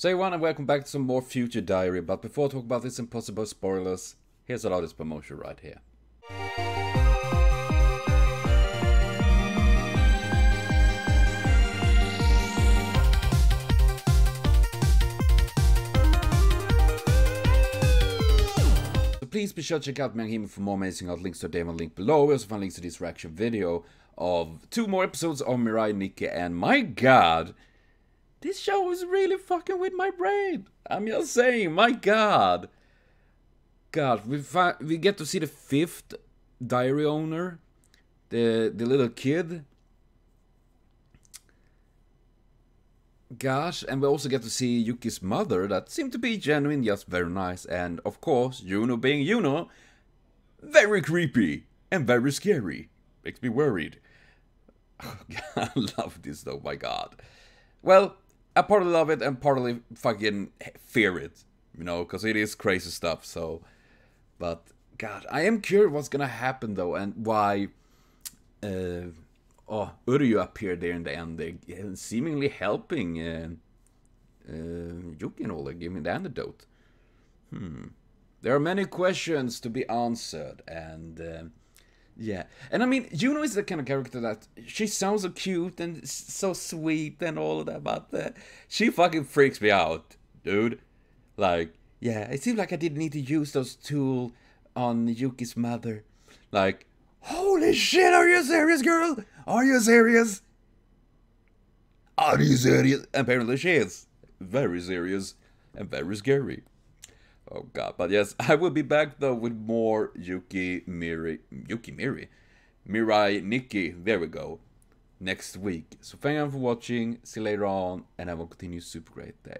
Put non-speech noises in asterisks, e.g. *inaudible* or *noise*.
So everyone and welcome back to some more Future Diary, but before I talk about this impossible spoilers, here's a Loudest promotion right here. So please be sure to check out MyangHime for more amazing art. Links to Demon link below. We also find links to this reaction video of two more episodes of Mirai Nikki, and my god, this show is really fucking with my brain. I'm just saying, my god. God, we we get to see the fifth diary owner, the the little kid. Gosh, and we also get to see Yuki's mother that seemed to be genuine, just very nice, and of course, Yuno being Yuno, very creepy and very scary. Makes me worried. *laughs* I love this though, my god. Well, I partly love it and partly fucking fear it, you know, because it is crazy stuff. So, but God, I am curious what's gonna happen though, and why. Uh, oh, Uryu appeared there in the and seemingly helping uh, uh, Yuki and like giving the antidote. Hmm. There are many questions to be answered, and. Uh, yeah, and I mean, Yuno is the kind of character that she sounds so cute and so sweet and all of that, but uh, she fucking freaks me out, dude. Like, yeah, it seemed like I didn't need to use those tools on Yuki's mother. Like, holy shit, are you serious, girl? Are you serious? Are you serious? Apparently she is. Very serious and very scary. Oh god, but yes, *laughs* I will be back though with more Yuki Miri, Yuki Miri, Mirai Nikki, there we go, next week. So thank you for watching, see you later on, and have a continue super great day.